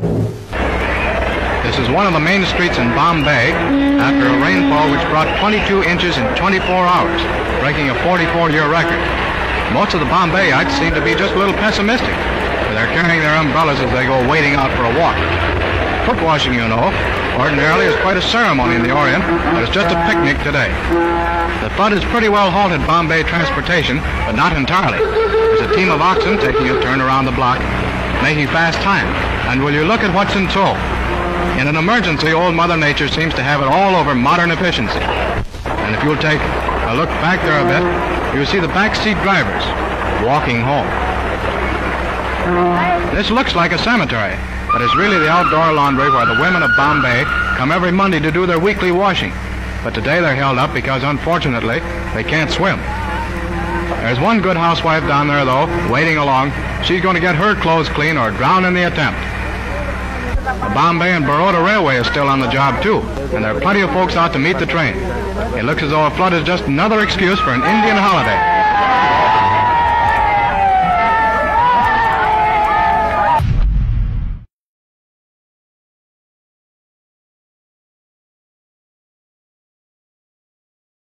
This is one of the main streets in Bombay after a rainfall which brought 22 inches in 24 hours, breaking a 44-year record. Most of the Bombayites seem to be just a little pessimistic. They're carrying their umbrellas as they go wading out for a walk. Foot washing, you know, ordinarily is quite a ceremony in the Orient, but it's just a picnic today. The flood has pretty well halted Bombay transportation, but not entirely. There's a team of oxen taking a turn around the block, making fast time. And will you look at what's in tow? In an emergency, old Mother Nature seems to have it all over modern efficiency. And if you'll take a look back there a bit, you'll see the backseat drivers walking home. This looks like a cemetery, but it's really the outdoor laundry where the women of Bombay come every Monday to do their weekly washing. But today they're held up because, unfortunately, they can't swim. There's one good housewife down there, though, waiting along. She's going to get her clothes clean or drown in the attempt. The Bombay and Baroda Railway is still on the job, too, and there are plenty of folks out to meet the train. It looks as though a flood is just another excuse for an Indian holiday.